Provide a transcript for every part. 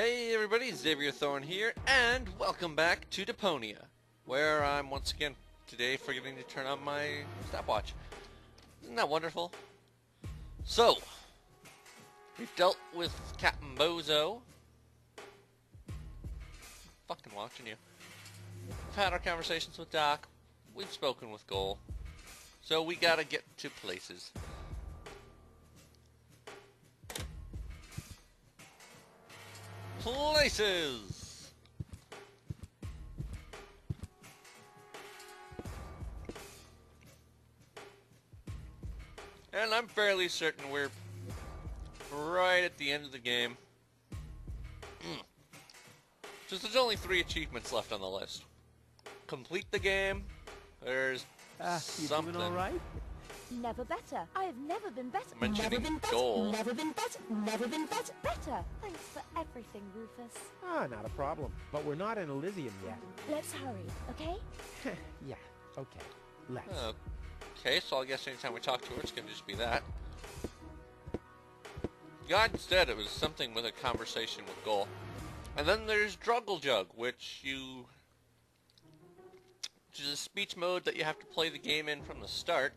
Hey everybody, Xavier Thorne here, and welcome back to Deponia, where I'm once again today forgetting to turn on my stopwatch. Isn't that wonderful? So, we've dealt with Captain Bozo. Fucking watching you. We've had our conversations with Doc. We've spoken with Goal. So we gotta get to places. Places! And I'm fairly certain we're right at the end of the game. Just there's only three achievements left on the list. Complete the game. There's Ah, something. all right? Never better. I have never been better. Mentioning never been better. goal. Never been better. Never been better. Better. Thanks for everything, Rufus. Ah, not a problem. But we're not in Elysium yet. Let's hurry, okay? yeah, okay. Let's. Okay, so I guess anytime we talk to her, it's gonna just be that. God said it was something with a conversation with Goal. And then there's Druggle Jug, which you... Which is a speech mode that you have to play the game in from the start.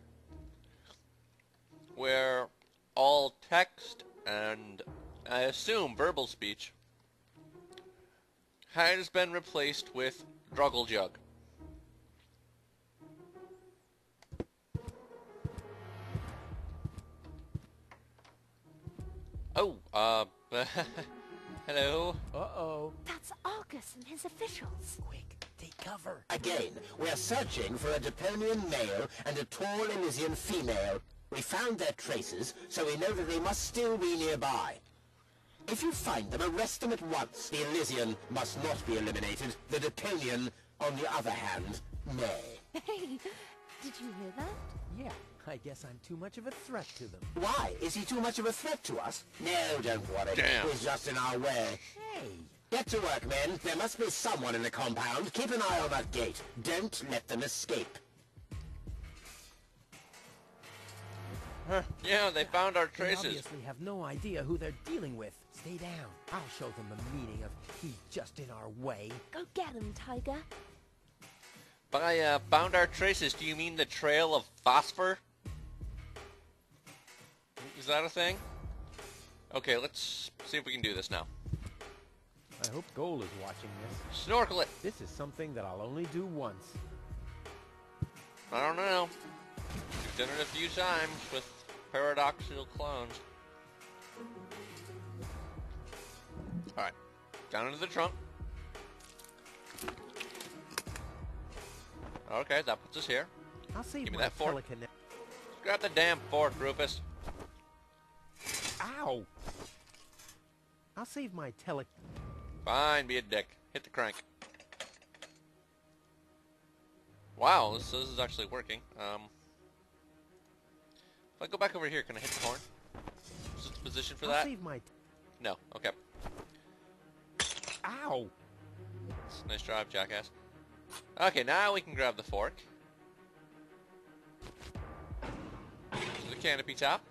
Where all text and, I assume, verbal speech has been replaced with Druggle Jug. Oh, uh, hello. Uh-oh. That's Argus and his officials. Quick, take cover. Again, we are searching for a Deponian male and a tall Elysian female. We found their traces, so we know that they must still be nearby. If you find them, arrest them at once. The Elysian must not be eliminated. The Deponian, on the other hand, may. Hey, did you hear that? Yeah, I guess I'm too much of a threat to them. Why? Is he too much of a threat to us? No, don't worry. Damn. He's just in our way. Hey! Get to work, men. There must be someone in the compound. Keep an eye on that gate. Don't let them escape. Huh, yeah, they found our traces. They traces. obviously have no idea who they're dealing with. Stay down. I'll show them the meaning of he's just in our way. Go get him, Tiger. By uh, found our traces, do you mean the trail of phosphor? Is that a thing? Okay, let's see if we can do this now. I hope Goal is watching this. Snorkel it. This is something that I'll only do once. I don't know. Done it a few times with paradoxical clones. Alright. Down into the trunk. Okay, that puts us here. I'll save Give me that fork. Grab the damn fork, Rufus. Ow! I'll save my tele... Fine, be a dick. Hit the crank. Wow, this, this is actually working. Um, if I go back over here, can I hit the horn? Is it the position for I'll that? save my... No. Okay. Ow! Nice drive, jackass. Okay, now we can grab the fork. To the canopy top.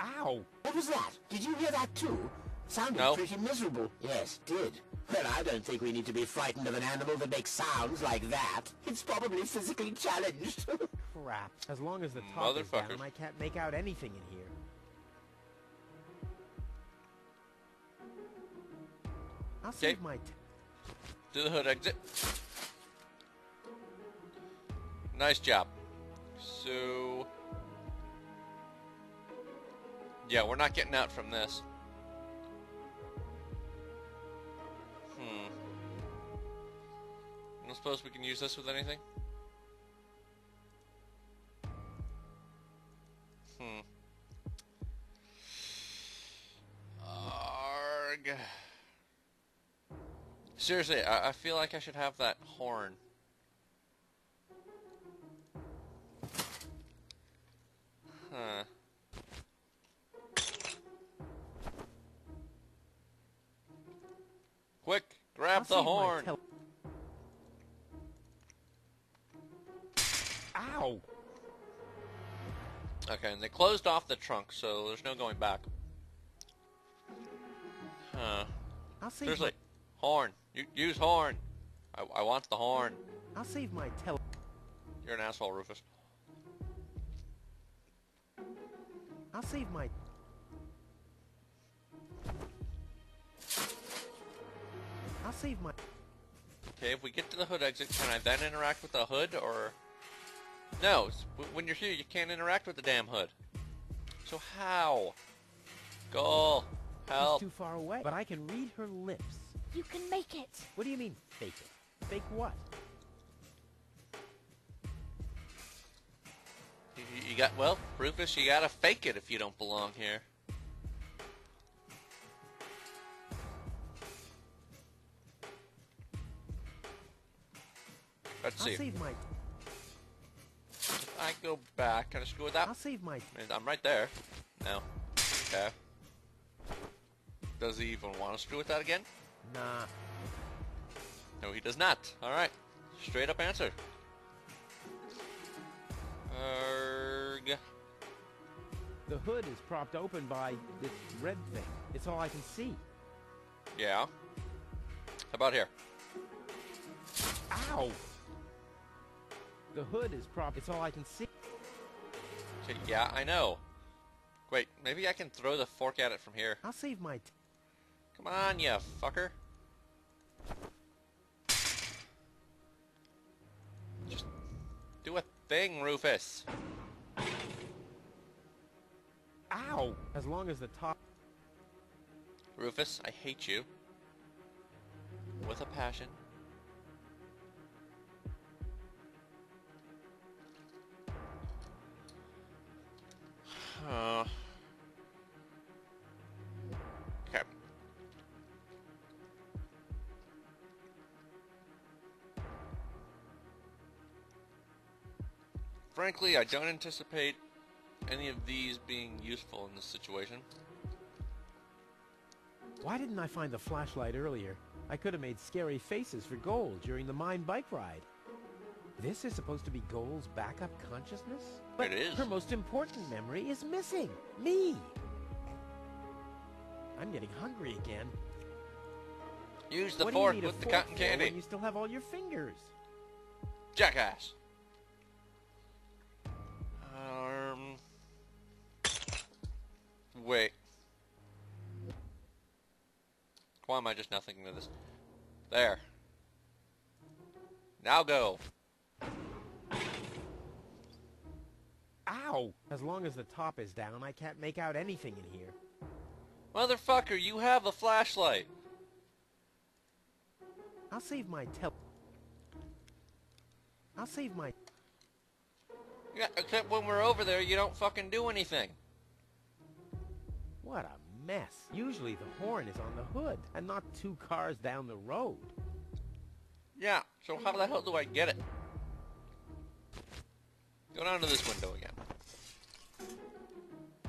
Ow! What was that? Did you hear that too? Sounded No. pretty miserable. Yes, did. Well, I don't think we need to be frightened of an animal that makes sounds like that. It's probably physically challenged. Crap. As long as the top is down, I can't make out anything in here. I'll save my... T- To the hood exit. Nice job. So... Yeah, we're not getting out from this. Hmm. I don't suppose we can use this with anything? Hmm. Arg. Seriously, I, I feel like I should have that horn. Huh. Quick, grab I'll the horn. Ow! Okay, and they closed off the trunk, so there's no going back. Huh. I'll save Seriously. Horn. You, use horn. I, I want the horn. I'll save my tele. You're an asshole, Rufus. I'll save my. I'll save my. Okay, if we get to the hood exit, can I then interact with the hood, or... No, when you're here, you can't interact with the damn hood. So how? Go. She's Help. too far away. But I can read her lips. You can make it. What do you mean, fake it? Fake what? You, you- you got, well, Rufus, you gotta fake it if you don't belong here. Let's I'll see. I go back, can I screw with that? I'll save my. I I'm right there. No. Okay. Does he even want to screw with that again? Nah. No, he does not. Alright. Straight up answer. Erg. The hood is propped open by this red thing. It's all I can see. Yeah. How about here? Ow! The hood is propped. It's all I can see. Yeah, I know. Wait, maybe I can throw the fork at it from here. I'll save my. T- Come on, you fucker. Just do a thing, Rufus. Ow! As long as the top. Rufus, I hate you. With a passion. Uh, okay. Frankly, I don't anticipate any of these being useful in this situation. Why didn't I find the flashlight earlier? I could have made scary faces for Goal during the mine bike ride. This is supposed to be Goal's backup consciousness? But It is. her most important memory is missing. Me! I'm getting hungry again. Use the what fork do you need a with the cotton candy. you still have all your fingers? Jackass. Um. Wait. Why am I just not thinking of this? There. Now go. Ow! As long as the top is down, I can't make out anything in here. Motherfucker, you have a flashlight. I'll save my tel... I'll save my... Yeah, except when we're over there, you don't fucking do anything. What a mess. Usually the horn is on the hood, and not two cars down the road. Yeah, so how the hell do I get it? Go down to this window again.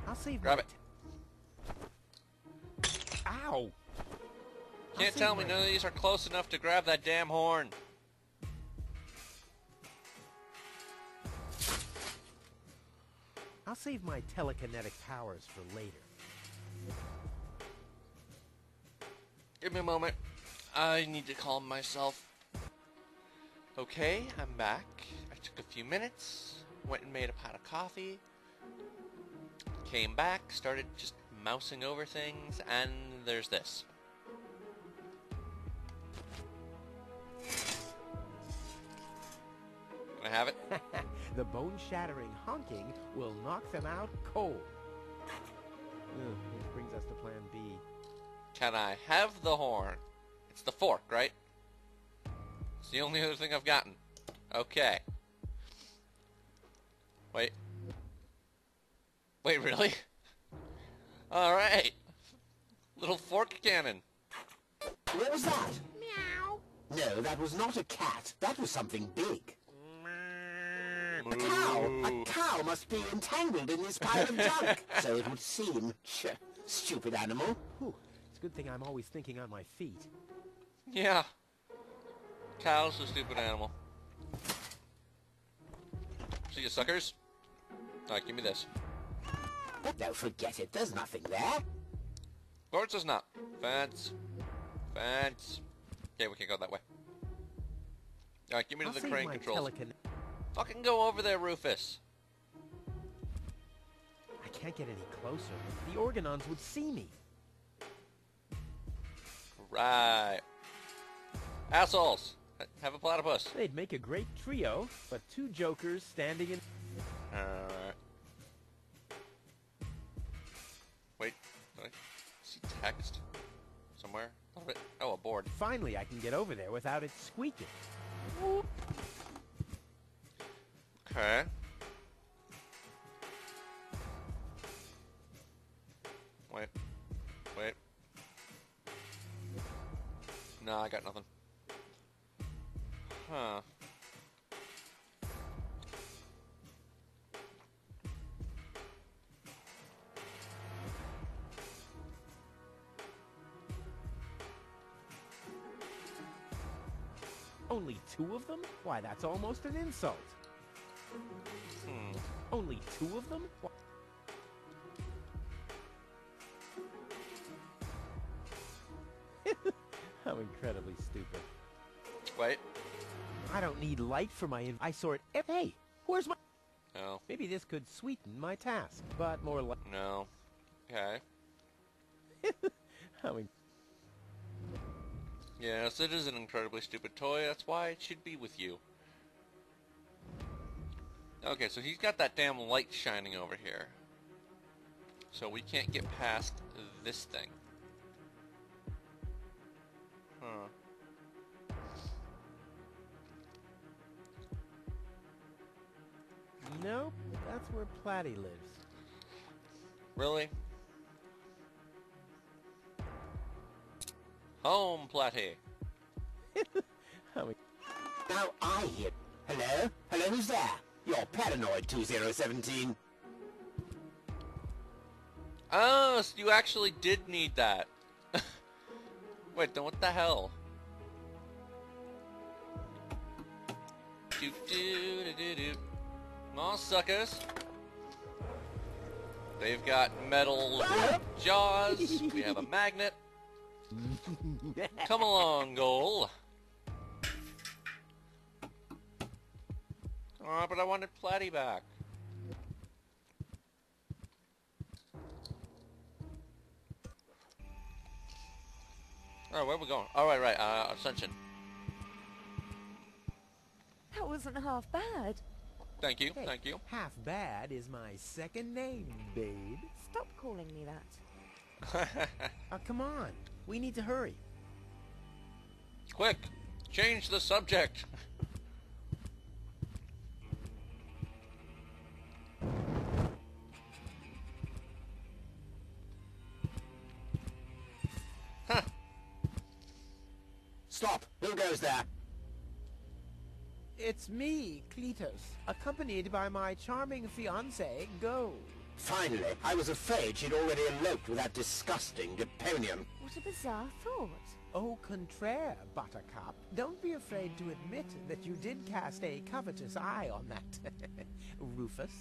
I'll save Grab my it. Ow! Can't tell me none of these are close enough to grab that damn horn. I'll save my telekinetic powers for later. Give me a moment. I need to calm myself. Okay, I'm back. I took a few minutes, went and made a pot of coffee, came back, started just mousing over things, and there's this. Can I have it? the bone-shattering honking will knock them out cold. Ugh, which brings us to plan B. Can I have the horn? It's the fork, right? It's the only other thing I've gotten. Okay. Wait. Wait, really? Alright. Little fork cannon. What was that? Meow. No, that was not a cat. That was something big. A cow. A cow must be entangled in this pile of junk. so it would seem. Ch- stupid animal. Whew, it's a good thing I'm always thinking on my feet. Yeah. Cow's a stupid animal. See you suckers? Alright, give me this. But no, forget it. There's nothing there. Of course it's not. Fence. Fence. Okay, we can go that way. Alright, give me I'll to the crane my controls. telecon- Fucking go over there, Rufus. I can't get any closer. The Organons would see me. Right. Assholes. Have a platypus. They'd make a great trio, but two jokers standing in... Alright. Board. Finally, I can get over there without it squeaking. Okay. Why, that's almost an insult. Hmm. Only two of them? How incredibly stupid. Wait. I don't need light for my... In- I sort... it... Hey, where's my... No. Maybe this could sweeten my task, but more like... No. Okay. Yes, it is an incredibly stupid toy. That's why it should be with you. Okay, so he's got that damn light shining over here. So we can't get past this thing. Huh. Nope, that's where Platty lives. Really? Home, Platty. How Now I hear... Hello? Hello, who's there? You're Paranoid 2017. Oh, ah, so you actually did need that. Wait, then what the hell? Do do do do do. Suckers. They've got metal jaws. We have a magnet. Come along, goal. Aw, but I wanted Platty back. Oh, where are we going? All right, right. Uh, Ascension. That wasn't half bad. Thank you, Hey, thank you. Half bad is my second name, babe. Stop calling me that. Uh, come on. We need to hurry. Quick, change the subject. It's me, Cletus, accompanied by my charming fiancée, Goal. Finally, I was afraid she'd already eloped with that disgusting Deponian. What a bizarre thought. Au contraire, Buttercup. Don't be afraid to admit that you did cast a covetous eye on that Rufus.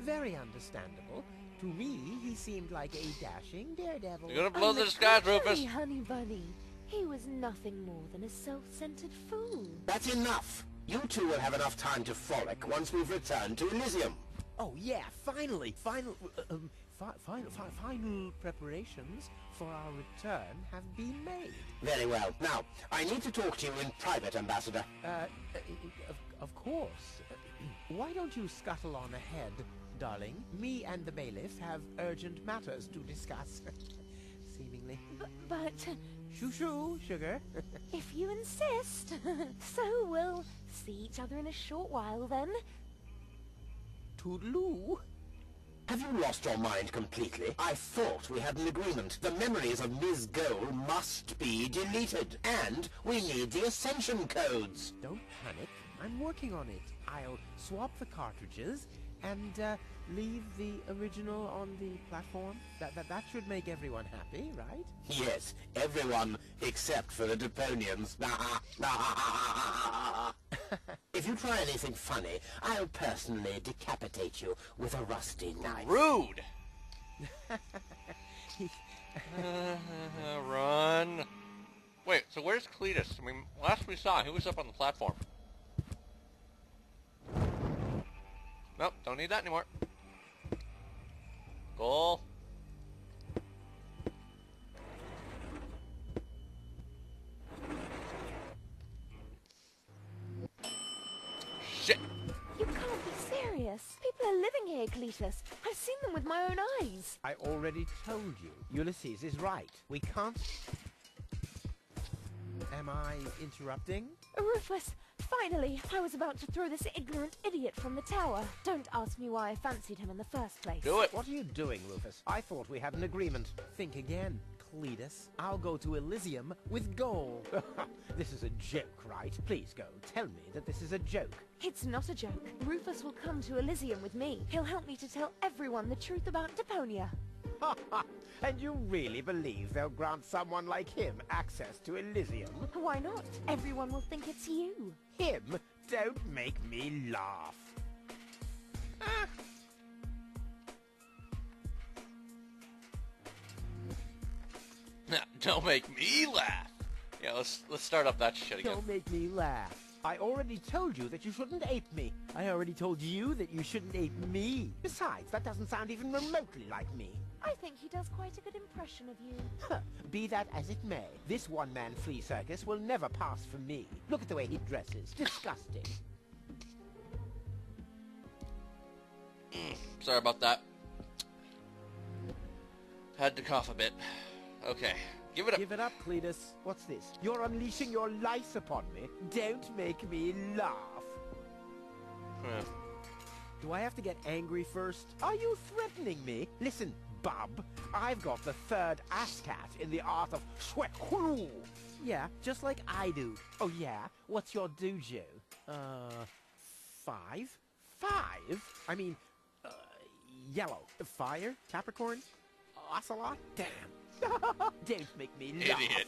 Very understandable. To me, he seemed like a dashing daredevil. You're gonna blow On the the skies, contrary, Rufus. honey bunny. He was nothing more than a self-centered fool. That's enough. You two will have enough time to frolic once we've returned to Elysium. Oh yeah, finally, final, uh, um, fi- final, fi- final preparations for our return have been made. Very well. Now, I need to talk to you in private, Ambassador. Uh, uh, of, of course. Uh, Why don't you scuttle on ahead, darling? Me and the bailiff have urgent matters to discuss. Seemingly. B- but Shoo shoo, sugar. if you insist, so we'll see each other in a short while then. Toodaloo. Have you lost your mind completely? I thought we had an agreement. The memories of Ms. Gold must be deleted. And we need the Ascension codes. Don't panic. I'm working on it. I'll swap the cartridges and uh, leave the original on the platform. That, that, that should make everyone happy, right? Yes, everyone except for the Deponians. if you try anything funny, I'll personally decapitate you with a rusty knife. Rude. Uh, run. Wait, So where's Cletus? I mean, last we saw, he was up on the platform. Nope, don't need that anymore. Goal. Shit. You can't be serious. People are living here, Cletus. I've seen them with my own eyes. I already told you. Ulysses is right. We can't... Am I interrupting? Uh, Rufus, finally, I was about to throw this ignorant idiot from the tower. Don't ask me why I fancied him in the first place. Do it. What are you doing, Rufus? I thought we had an agreement. Think again, Cletus. I'll go to Elysium with Goal. this is a joke, right? Please go. Tell me that this is a joke. It's not a joke. Rufus will come to Elysium with me. He'll help me to tell everyone the truth about Deponia. and you really believe they'll grant someone like him access to Elysium? Why not? Everyone will think it's you. Him? Don't make me laugh. Don't make me laugh. Yeah, let's let's start up that shit again. Don't make me laugh. I already told you that you shouldn't ape me. I already told you that you shouldn't ape me. Besides, that doesn't sound even remotely like me. I think he does quite a good impression of you. Huh, Be that as it may, this one-man flea circus will never pass for me. Look at the way he dresses. Disgusting. Mm, sorry about that. Had to cough a bit. Okay, give it up. Give it up, Cletus. What's this? You're unleashing your lice upon me. Don't make me laugh. Huh. Do I have to get angry first? Are you threatening me? Listen, bub. I've got the third ASCAT in the art of Shwekulu. Yeah, just like I do. Oh yeah? What's your dojo? Uh, five? Five? I mean, uh, yellow. Fire? Capricorn? Ocelot? Damn. Don't make me laugh. Idiot.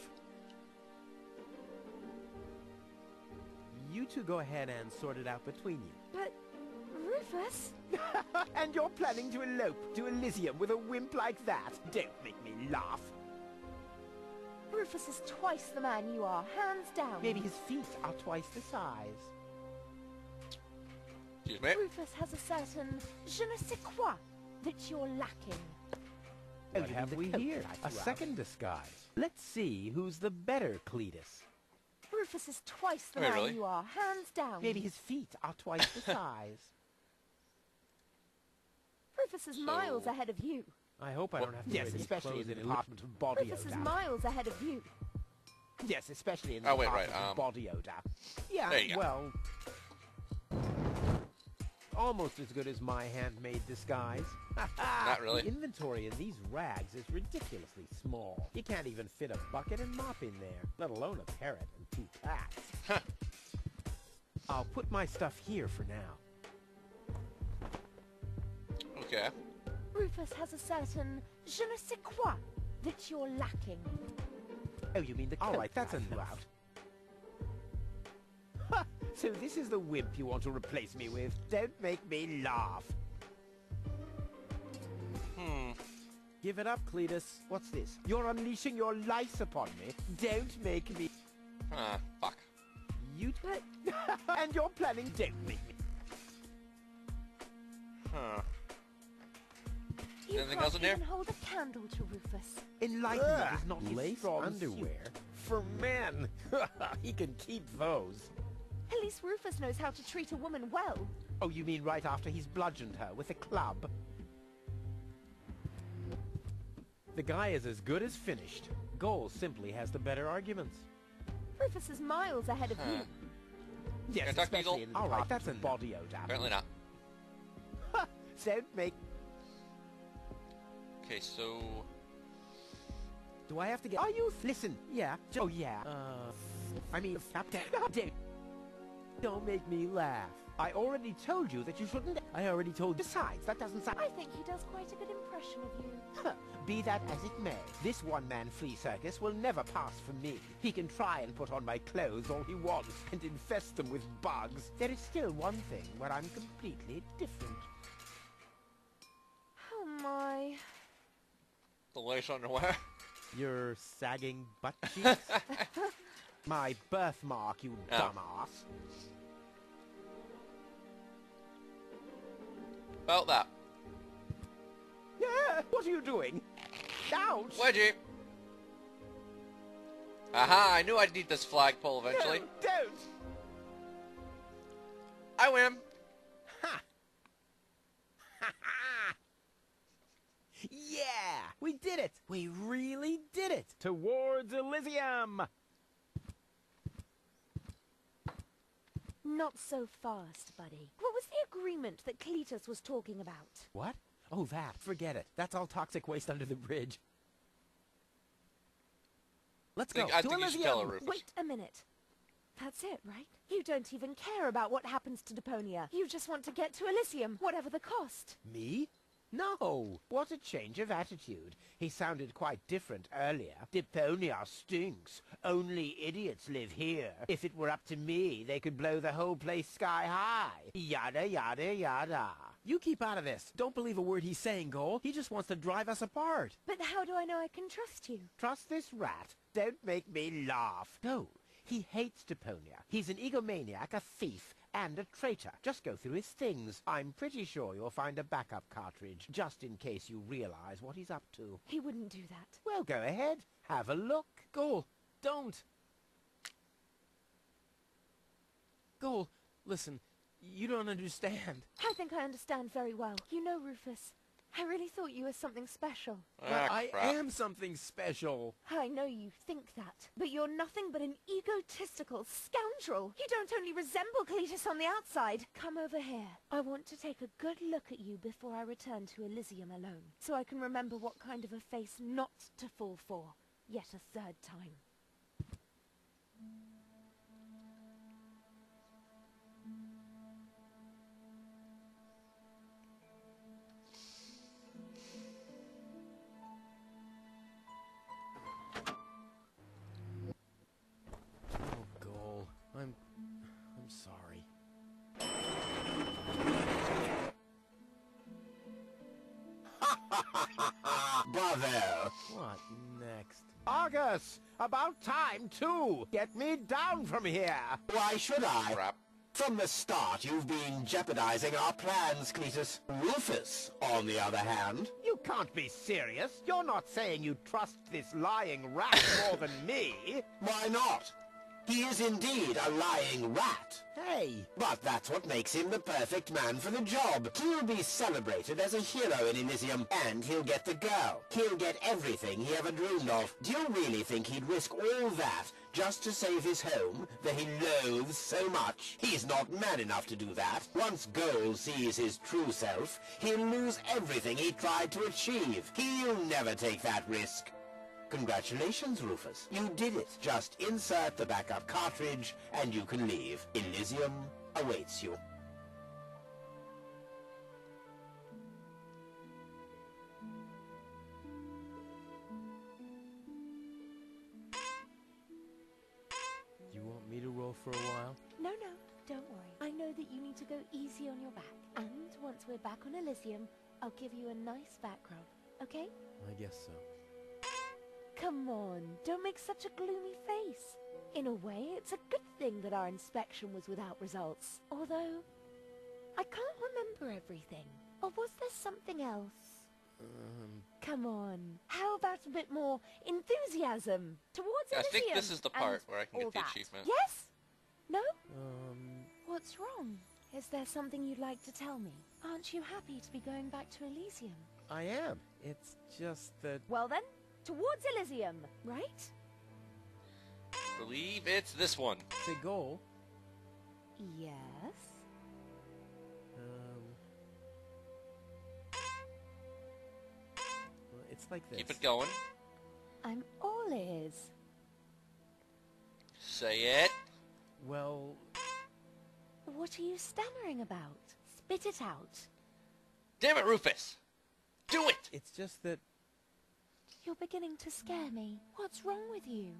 You two go ahead and sort it out between you. But, Rufus, and you're planning to elope to Elysium with a wimp like that? Don't make me laugh. Rufus is twice the man you are, hands down. Maybe his feet are twice the size. Excuse me. Rufus has a certain je ne sais quoi that you're lacking. Oh, What you have mean we here? that I A out. second disguise. Let's see who's the better Cletus. Rufus is twice the Wait, man really? you are, hands down. Maybe his feet are twice the size. Rufus is miles So- ahead of you. I hope I Well, don't have to Yes, wear especially in the in department of body Rufus is miles ahead of you. Yes, especially in the Oh, wait, right, department of um, body odor. Yeah, there you go. well, almost as good as my handmade disguise. Not really. The inventory in these rags is ridiculously small. You can't even fit a bucket and mop in there, let alone a parrot and two cats. Huh. I'll put my stuff here for now. Okay. Rufus has a certain je ne sais quoi that you're lacking. Oh, you mean the All coat right, that that's I threw enough. out? Ha! So this is the wimp you want to replace me with? Don't make me laugh. Hmm. Give it up, Cletus. What's this? You're unleashing your lice upon me. Don't make me... Ah, fuck. You... But and you're planning... Don't make me... Huh. You Anything can't else in there? hold a candle to Rufus. Enlightenment Ugh, is not his lace strong underwear suit. for men. he can keep those. At least Rufus knows how to treat a woman well. Oh, you mean right after he's bludgeoned her with a club? The guy is as good as finished. Goal simply has the better arguments. Rufus is miles ahead of you. Yes, Kentucky especially in the All right, that's of enough. body odor. Apparently not. Don't make... Okay, so... Do I have to get... Are you... Listen. Yeah. ju- Oh, yeah. Uh, I mean, Captain... Don't, don't make me laugh. I already told you that you shouldn't... I already told... Besides, that doesn't sound... I think he does quite a good impression of you. Be that as it may, this one-man flea circus will never pass for me. He can try and put on my clothes all he wants and infest them with bugs. There is still one thing where I'm completely different. Oh my. The lace underwear? Your sagging butt cheeks? My birthmark, you Oh. dumbass. About that. Yeah, what are you doing? Ouch! Wedgie! Aha, I knew I'd need this flagpole eventually. No, don't! I win. Yeah! We did it! We really did it! Towards Elysium! Not so fast, buddy. What was the agreement that Cletus was talking about? What? Oh, that. Forget it. That's all toxic waste under the bridge. Let's go. I to think you Elysium! tell her, Rufus. Wait a minute. That's it, right? You don't even care about what happens to Deponia. You just want to get to Elysium, whatever the cost. Me? No. What a change of attitude. He sounded quite different earlier. Deponia stinks. Only idiots live here. If it were up to me, they could blow the whole place sky high. Yada, yada, yada. You keep out of this. Don't believe a word he's saying, Goal. He just wants to drive us apart. But how do I know I can trust you? Trust this rat. Don't make me laugh. No. He hates Deponia. He's an egomaniac, a thief, and a traitor. Just go through his things. I'm pretty sure you'll find a backup cartridge, just in case you realize what he's up to. He wouldn't do that. Well, go ahead. Have a look. Goal, don't. Goal, listen, you don't understand. I think I understand very well. You know, Rufus, I really thought you were something special. Ah, I am something special. I know you think that, but you're nothing but an egotistical scoundrel. You don't only resemble Cletus on the outside. Come over here. I want to take a good look at you before I return to Elysium alone, so I can remember what kind of a face not to fall for yet a third time. Bravo! What next? Argus! About time, too! Get me down from here! Why should I? Crap. From the start, you've been jeopardizing our plans, Cletus. Rufus, on the other hand, You can't be serious. You're not saying you trust this lying rat more than me. why not? He is indeed a lying rat. Hey, But that's what makes him the perfect man for the job. He'll be celebrated as a hero in Elysium, and he'll get the girl. He'll get everything he ever dreamed of. Do you really think he'd risk all that just to save his home that he loathes so much? He's not man enough to do that. Once Goal sees his true self, he'll lose everything he tried to achieve. He'll never take that risk. Congratulations, Rufus. You did it. Just insert the backup cartridge and you can leave. Elysium awaits you. You want me to roll for a while? No, no, don't worry. I know that you need to go easy on your back. And once we're back on Elysium, I'll give you a nice back rub, okay? I guess so. Come on, don't make such a gloomy face. In a way, it's a good thing that our inspection was without results. Although, I can't remember everything. Or was there something else? Um, Come on, how about a bit more enthusiasm towards Elysium? I think this is the part where I can get the that. achievement. Yes? No? um, What's wrong? Is there something you'd like to tell me? Aren't you happy to be going back to Elysium? I am. It's just that... Well then, towards Elysium, right? Believe it's this one. Say goal. Yes. Um... well, It's like this. Keep it going. I'm all ears. Say it. Well, What are you stammering about? Spit it out. Damn it, Rufus. Do it. it's just that... You're beginning to scare me. What's wrong with you?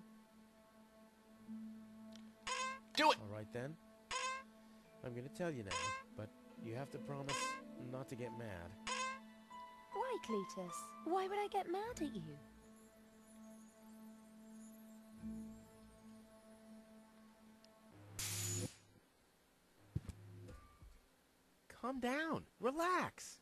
Do it! Alright then. I'm gonna tell you now, but you have to promise not to get mad. Why, Cletus? Why would I get mad at you? Calm down. Relax.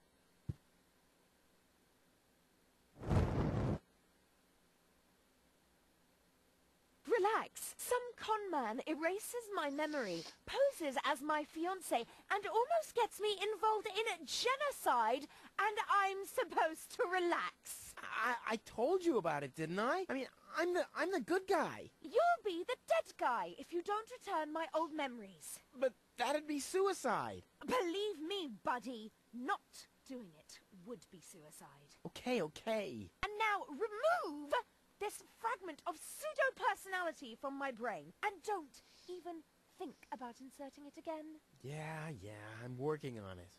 Relax. Some con man erases my memory, poses as my fiance, and almost gets me involved in genocide, and I'm supposed to relax. I, I told you about it, didn't I? I mean, I'm the I'm the good guy. You'll be the dead guy if you don't return my old memories. But that'd be suicide. Believe me, buddy, not doing it would be suicide. Okay, okay. And now remove this fragment of pseudo-personality from my brain. And don't even think about inserting it again. Yeah, yeah, I'm working on it.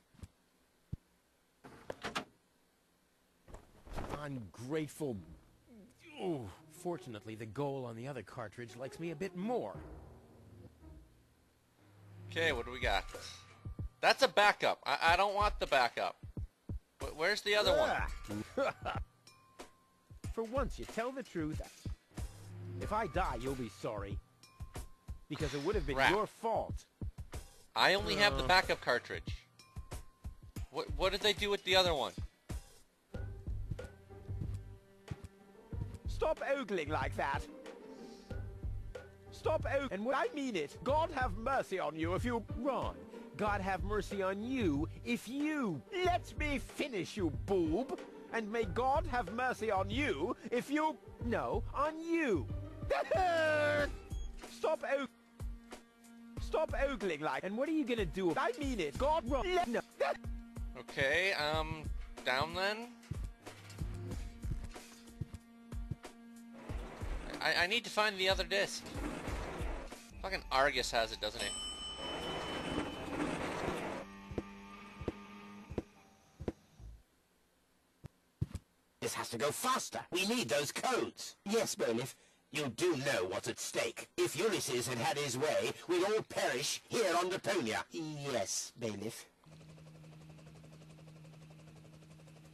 Ungrateful. Ooh, fortunately, the goal on the other cartridge likes me a bit more. Okay, what do we got? That's a backup. I, I don't want the backup. Wh- Where's the other one? For once, you tell the truth. If I die, you'll be sorry. Because it would have been Crap. your fault. I only have the Uh. backup cartridge. What what did they do with the other one? Stop ogling like that. Stop ogling. And when I mean it, God have mercy on you if you... Ron, God have mercy on you if you... Let me finish, you boob. And may God have mercy on you if you... No, on you. Stop og... Stop ogling like... And what are you gonna do? I mean it. God... No. Okay, um, down then. I, I need to find the other disc. Fucking Argus has it, doesn't he? This has to go faster. We need those codes. Yes, Bailiff. You do know what's at stake. If Ulysses had had his way, we'd all perish here on Deponia. Yes, Bailiff.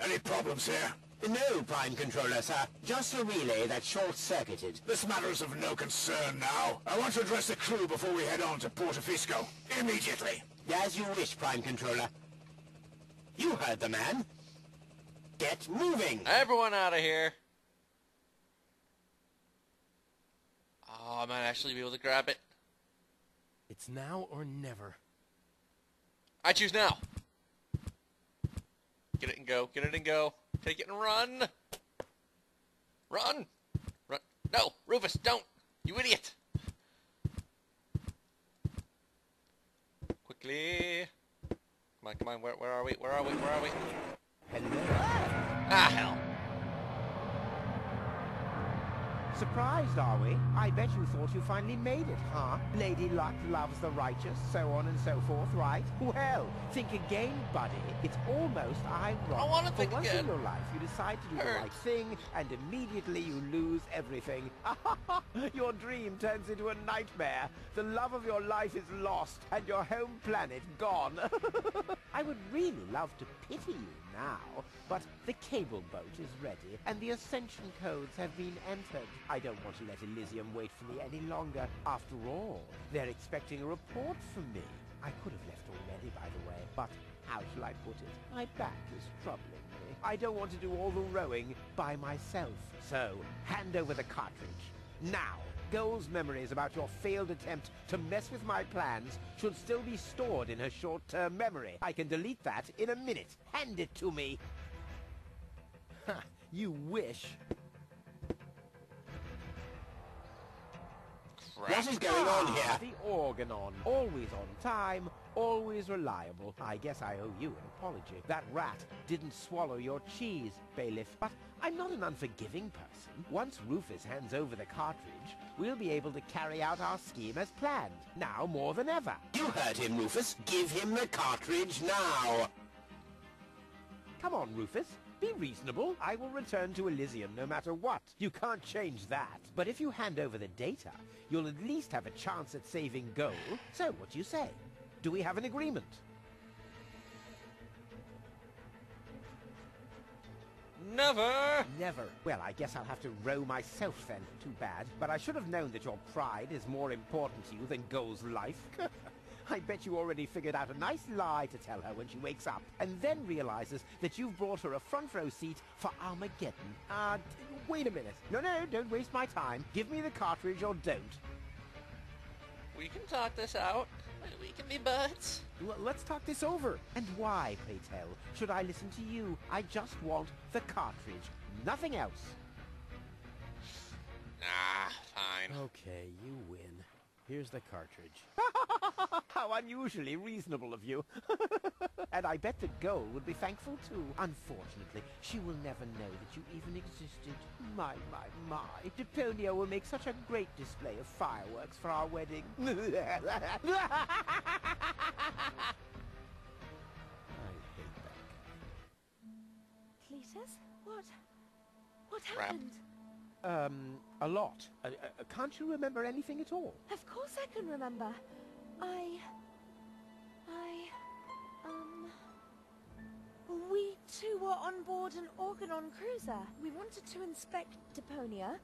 Any problems here? No, Prime Controller, sir. Just a relay that short-circuited. This matter's of no concern now. I want to address the crew before we head on to Porta Fisco. Immediately. As you wish, Prime Controller. You heard the man. Get moving! Everyone out of here. Oh, I might actually be able to grab it. It's now or never. I choose now. Get it and go. Get it and go. Take it and run. Run. Run. No, Rufus, don't. You idiot. Quickly. Come on, come on. Where, where are we? Where are we? Where are we? Hello. Ah, hell. Surprised, are we? I bet you thought you finally made it, huh? Lady Luck loves the righteous, so on and so forth, right? Well, think again, buddy. It's almost ironic. I wanna For think once again. in your life, you decide to do the right thing, and immediately you lose everything. your dream turns into a nightmare. The love of your life is lost, and your home planet gone. I would really love to pity you now, but the cable boat is ready, and the ascension codes have been entered. I don't want to let Elysium wait for me any longer. After all, they're expecting a report from me. I could have left already, by the way, but how shall I put it? My back is troubling me. I don't want to do all the rowing by myself. So, hand over the cartridge. Now! Goal's memories about your failed attempt to mess with my plans should still be stored in her short-term memory. I can delete that in a minute. Hand it to me. Ha, you wish. What is going on Ah, here? The Organon. Always on time, always reliable. I guess I owe you an apology. That rat didn't swallow your cheese, bailiff. But I'm not an unforgiving person. Once Rufus hands over the cartridge, we'll be able to carry out our scheme as planned. Now more than ever. You heard him, Rufus. Give him the cartridge now. Come on, Rufus. Be reasonable. I will return to Elysium no matter what. You can't change that. But if you hand over the data, you'll at least have a chance at saving Goal. So, what do you say? Do we have an agreement? Never. Never. Well, I guess I'll have to row myself then. Too bad. But I should have known that your pride is more important to you than Goal's life. I bet you already figured out a nice lie to tell her when she wakes up, and then realizes that you've brought her a front row seat for Armageddon. Uh, wait a minute. No, no, don't waste my time. Give me the cartridge or don't. We can talk this out. We can be buds. L- let's talk this over. And why, pray tell, should I listen to you? I just want the cartridge. Nothing else. Ah, fine. Okay, you win. Here's the cartridge. How unusually reasonable of you. and I bet the Goal would be thankful too. Unfortunately, she will never know that you even existed. My, my, my. Deponia will make such a great display of fireworks for our wedding. I hate that Cletus? What? What happened? um, a lot. Uh, uh, can't you remember anything at all? Of course I can remember. I... I... Um... We two were on board an Organon cruiser. We wanted to inspect Deponia,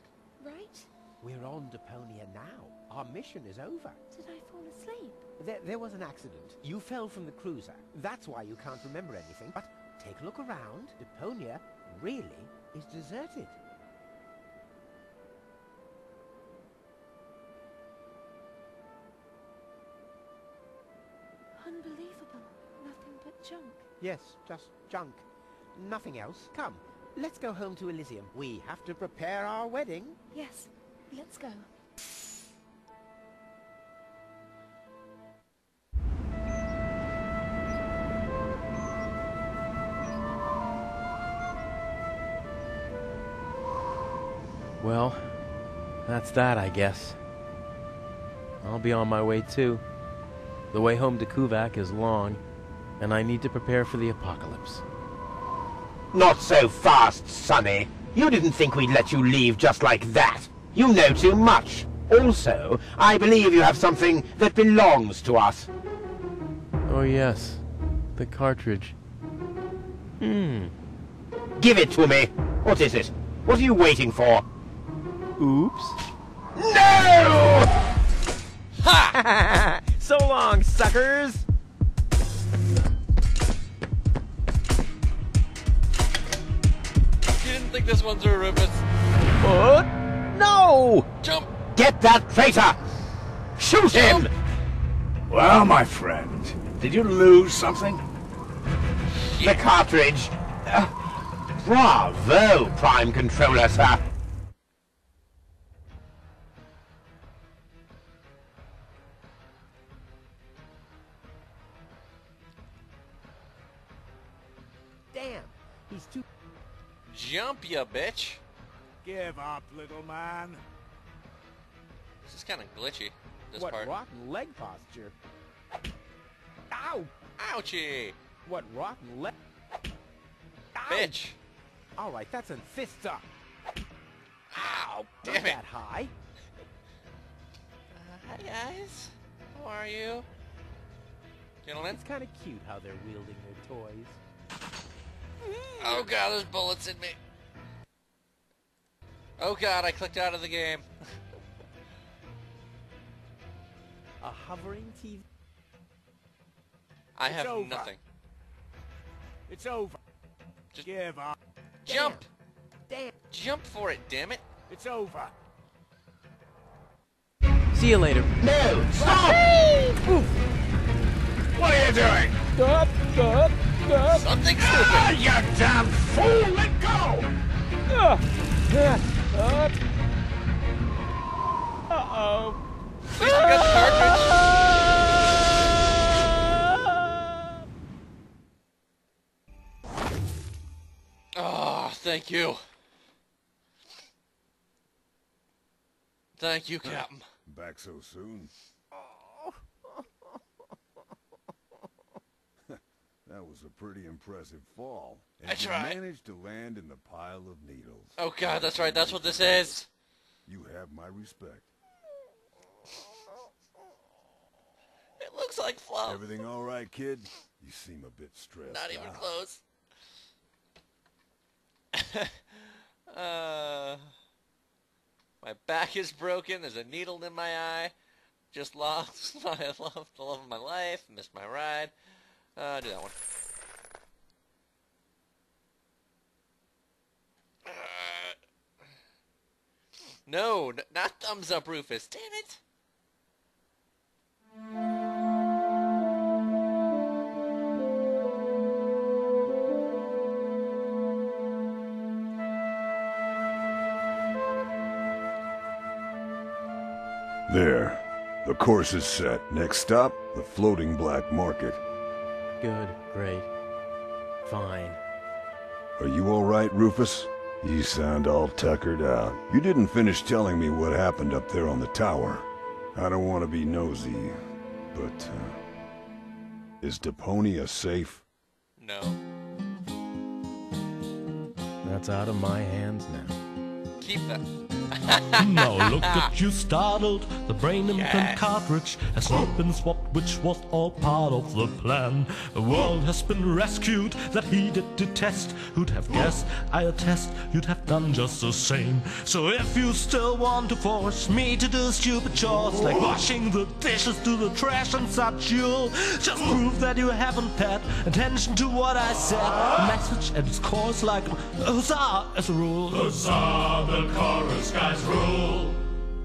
right? We're on Deponia now. Our mission is over. Did I fall asleep? There, there was an accident. You fell from the cruiser. That's why you can't remember anything. But take a look around. Deponia really is deserted. Yes, just junk. Nothing else. Come, let's go home to Elysium. We have to prepare our wedding. Yes, let's go. Well, that's that, I guess. I'll be on my way too. The way home to Kuvaq is long, and I need to prepare for the apocalypse. Not so fast, Sonny. You didn't think we'd let you leave just like that. You know too much. Also, I believe you have something that belongs to us. Oh, yes. The cartridge. Hmm. Give it to me. What is it? What are you waiting for? Oops. No! Ha! so long, suckers! Think this one's a Rufus. What? No! Jump! Get that traitor! Shoot him! Well, my friend, did you lose something? The cartridge. Uh, bravo, Prime Controller, sir. Jump, ya bitch! Give up, little man. This is kind of glitchy, this what part. rotten leg posture. Ow! Ouchie! What rotten leg... Bitch! All right, that's a fist up. Ow! Not Damn it! that high. Uh, hi guys! How are you? Gentlemen? It's kind of cute how they're wielding their toys. Oh god, there's bullets in me. Oh god, I clicked out of the game. A hovering TV. I It's have over. nothing. It's over. Just- Give up. Jump! Damn. Jump for it, damn it! It's over. See you later. No! Stop! What are you doing? Stop! Stop! Stop! Something Ah, you damn fool! Let go! Uh-oh. At least we got the cartridge. Oh, thank you. Thank you, Captain. Back so soon? That was a pretty impressive fall. And That's you right. managed to land in the pile of needles. Oh god, that's right, that's what this is. You have my respect. It looks like fluff. Everything all right, kid? You seem a bit stressed Not even out. close. uh, my back is broken. There's a needle in my eye. just lost my love, the love of my life, missed my ride. Uh, do that one. No, not thumbs up, Rufus. Damn it. There. The course is set. Next stop, the floating black market. Good, great. Fine. Are you all right, Rufus? You sound all tuckered out. You didn't finish telling me what happened up there on the tower. I don't want to be nosy, but, uh, Is Deponia safe? No. That's out of my hands now. Keep that. Now look at you startled. The brain implant Yes. cartridge has not been swapped, which was all part of the plan. The world has been rescued that he did detest. Who'd have guessed? I attest you'd have done just the same. So if you still want to force me to do stupid chores like washing the dishes, do the trash and such, you'll just prove that you haven't paid attention to what I said. The message and its course like a huzzah as a rule. Huzzah, the chorus rule.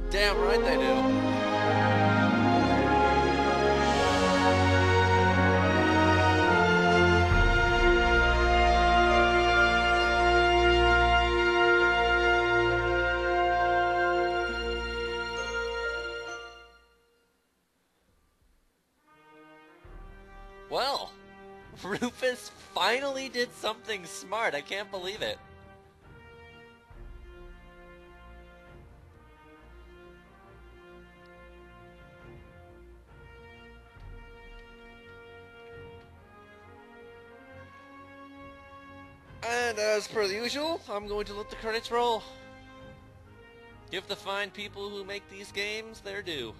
Damn right they do. Well, Rufus finally did something smart. I can't believe it. As per the usual, I'm going to let the credits roll. Give the fine people who make these games their due.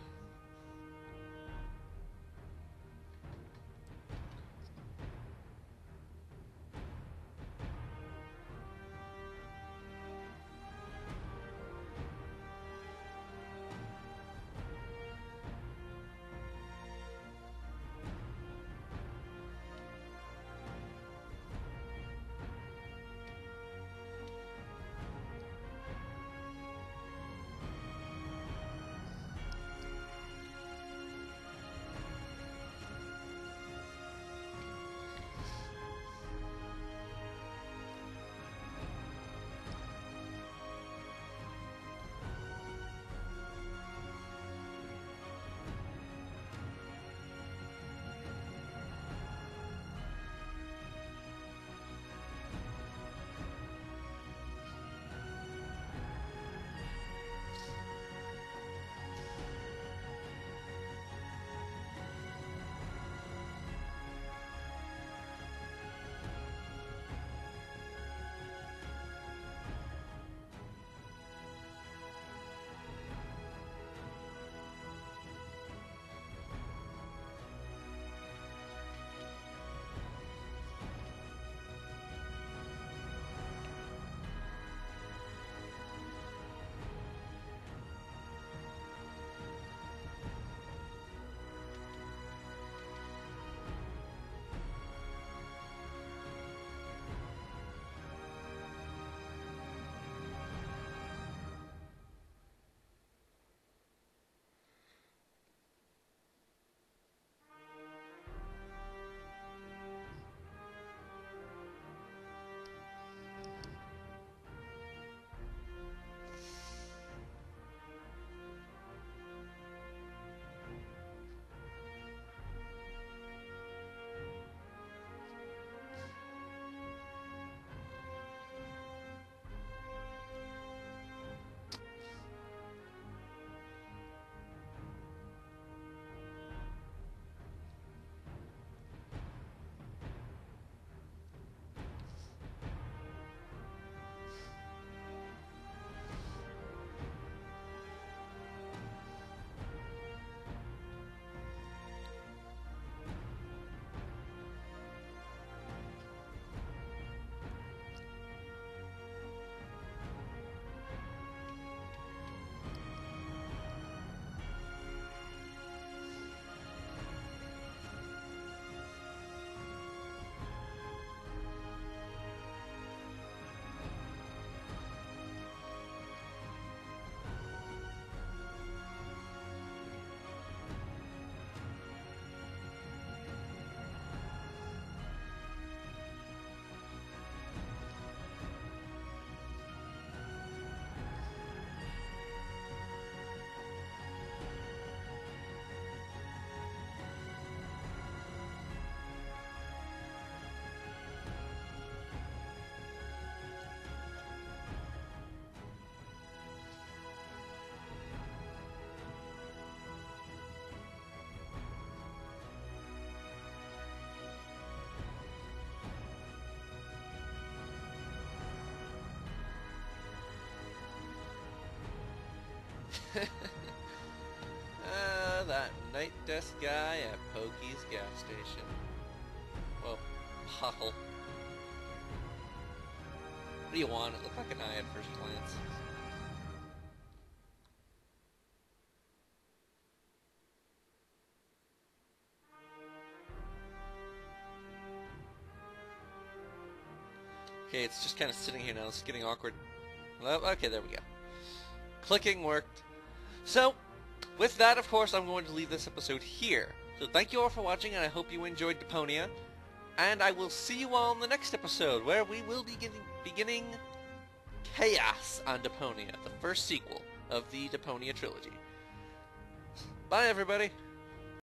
Uh, that night desk guy at Pokey's gas station. Well, Puckle. What do you want? It looked like an eye at first glance. Okay, it's just kind of sitting here now. It's getting awkward. Well, okay, there we go. Clicking worked. So, with that, of course, I'm going to leave this episode here. So thank you all for watching, and I hope you enjoyed Deponia. And I will see you all in the next episode, where we will be getting, beginning Chaos on Deponia, the first sequel of the Deponia trilogy. Bye, everybody.